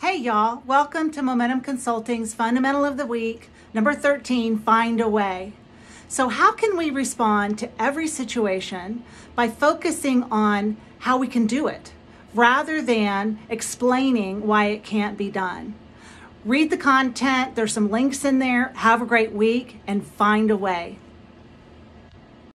Hey, y'all. Welcome to Momentum Consulting's Fundamental of the Week, number 13 Find a Way. So, how can we respond to every situation by focusing on how we can do it rather than explaining why it can't be done? Read the content, there's some links in there. Have a great week and find a way.